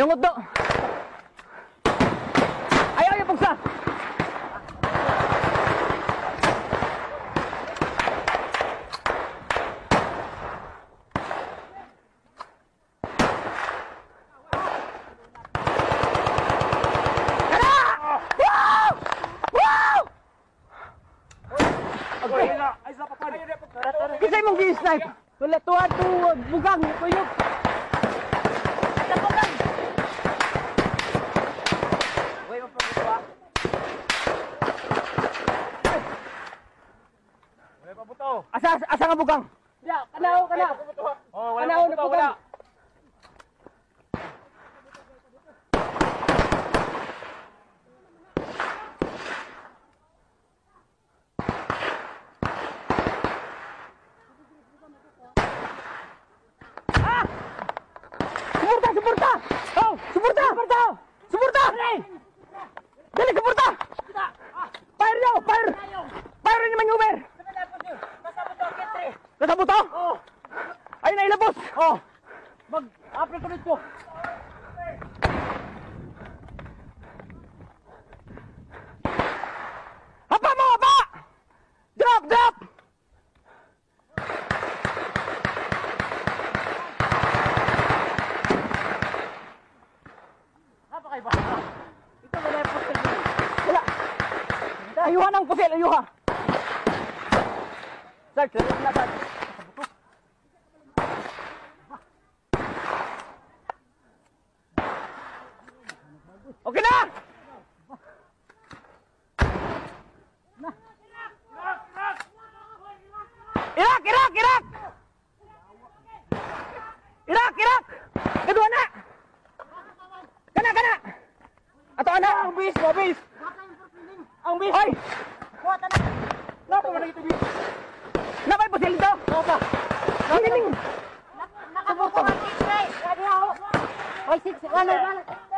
Yung udo! Ayaw yung pugsa! Kasi mong gi-snipe. Wala tuwa tuwa bugang kuyog. Nga bugang? Ya, kanaw kanaw. Oh, Kanaw na bugang. Ah! Suporta! Oh, suporta! Suporta! Suporta! Dali, suporta! Fire! Fire! Fire! Kasabot to? Oo. Ayun na ilabos! Oo. Mag-apply ko dito. Hapa mo! Hapa! Drop! Drop! Wala. Ayuhan ang pusil, ayuha. Sir, sir, na sir. Okay na! Irak, Irak, Irak! Irak! Kedua na! Kana, kana! Ato ana ang bis, mo bis. Ang bis. Hoy. Kuwata na. Napa man ito bis. Napa po sila dito? Napa. Nakabuko ang tikre. Sabi ako. Hoy, six. Wala, wala.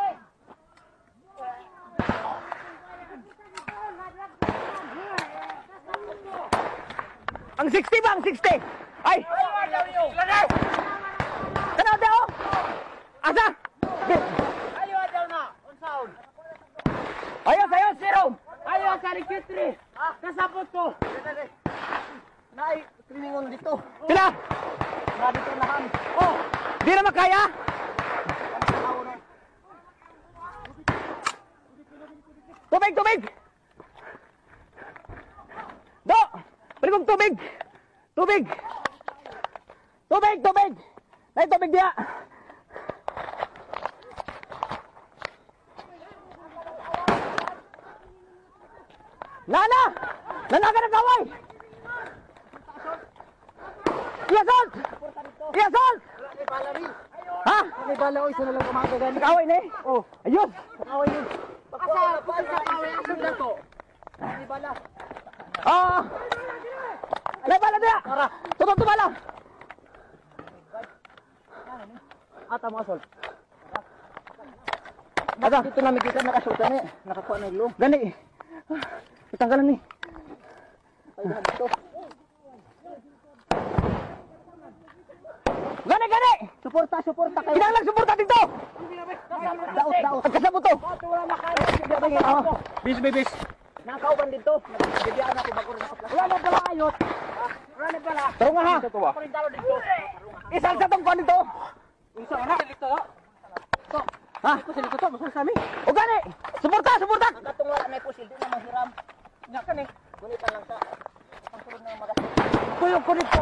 Ang 60 ba? Ang 60. Ay. Kana daw? Asa? Ayaw daw na. On sound. Ayos, ayos, zero. Ayaw sa rikitri. Kasabot ko. Nay, triningon dito. Sila. Na dito nahan. Oh. Di na makaya. Tubig, tubig. Balik kong tubig. Tubig. Tubig, tubig. Nay, tubig diya. Nana! Nana ka na kaway! Iyasalt! Iyasalt! Ha? May bala oy, sa nalang kumaga gani. Kaway na eh? Oh, ayos! Away yun. Asa, paano sa kaway asan lang to? May bala. Ah! May bala diya! Tutong tumala! Ata mo asol. Ada, Dito namin kita nakasulta ni. Nakakuha na ilong. gani. Itanggalan ni. Ay, dito. Gani, gani! Suporta, suporta kayo. Kinang suporta dito! Daot, daot. Ang kasabot to! Bis, bis, bis. Nakauban dito. Bibiyaan ako bago rin sa plastic. Wala na pala ayot. Wala na pala. Ha! Talo dito. Isang sa tong dito! Isa na. Dito. To. Ha? Ko sila ko to, masal sami. O gani! Suporta, suporta! Ang katong wala may pusil di na mahiram. Nya ka ni. Gunitan lang sa pangsulod na magas. Ko dito!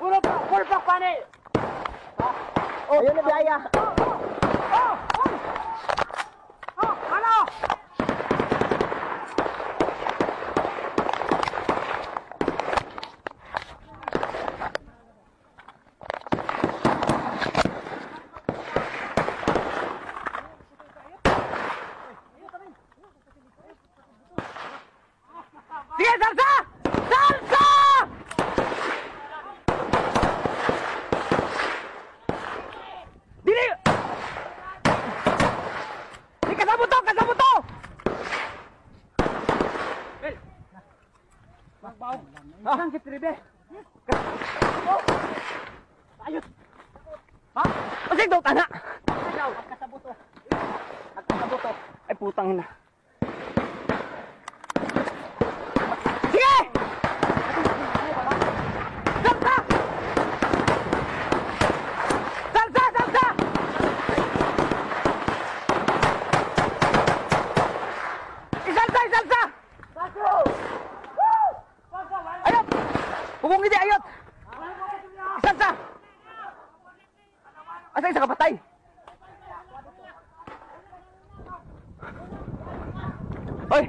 Puro pa! Oh, ayun na biyaya. Oh! scrive 哎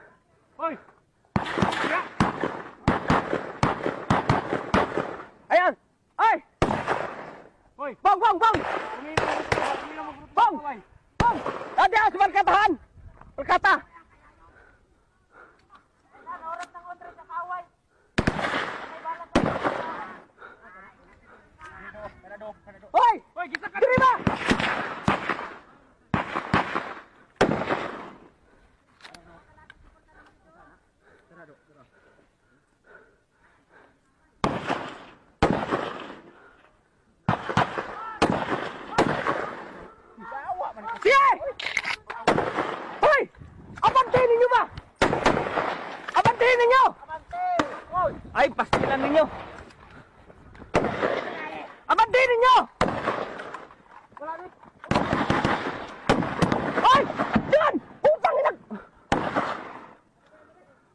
ơi cái, ai an, ơi, ơi, bông bông bông, bông bông, bong bong bong bong ada sebar katahan berkata ninyo? nyo! din ninyo! Ay! Diyan! Putang inag...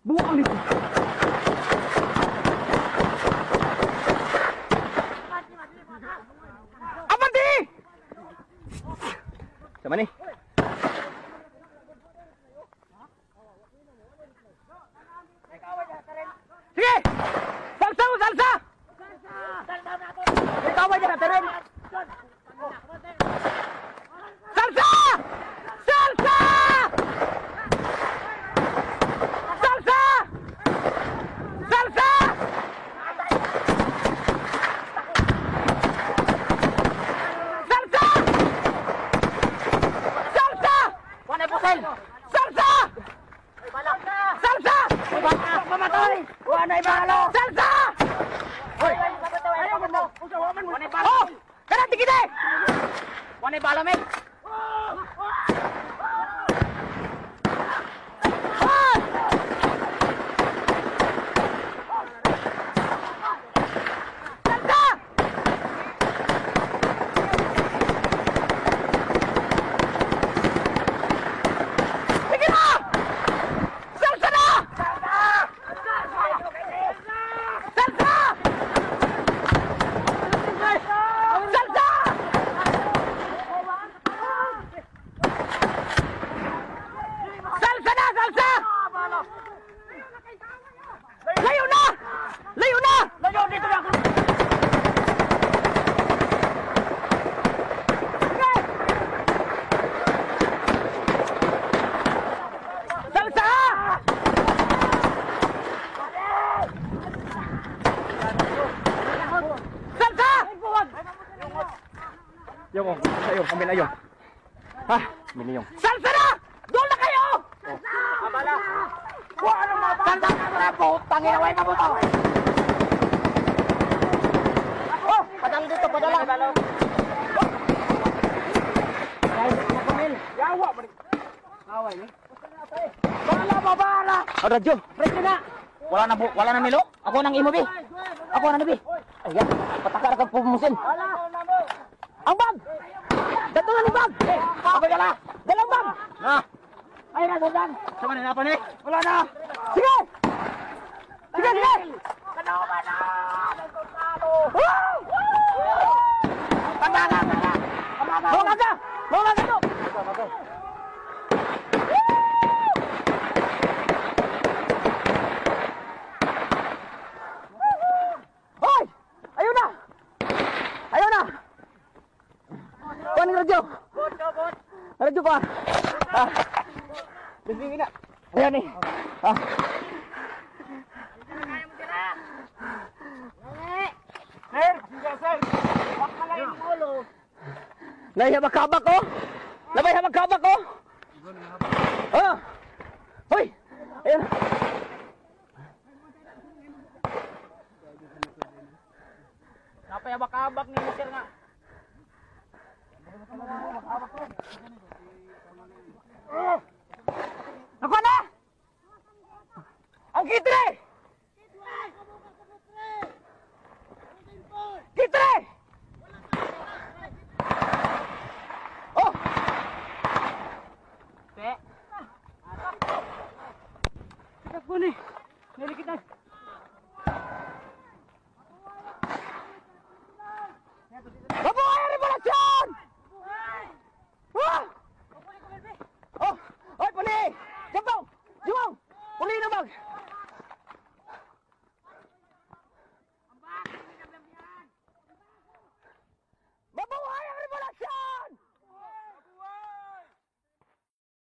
Buka ulit. nito. din! Sama ni. apa aja Katerin? Minayong. Ha? Minayong. Salsa na! Doon na kayo! Abala. Kuha ng mga banda na mga putang ina, way mabuto! Oh! Padala dito, padala. Yawa ba ni? Away ni. Bala mo, bala! Oh, radyo. Radyo na! Wala na, wala na milo? Ako nang imo, bi. Ako nang bi. Ayan, pataka na kang pumusin. Ang bag! Datungan ang bag! Eh, kapag! Dalang bag! Na! Ay, nasundan! Sama na napan eh! Wala na! Sige! Sige, sige! Kanoma na! Aduh pak. Ah. Di sini nak. Ayo iya, nih. Ah. Lai iya, sama kabak ko. Sama kabak ko. Oh. Iya, oh. oh. Hoy. Ayan. Napa ya bakabak ni Mr. nga? Napa bakabak 23.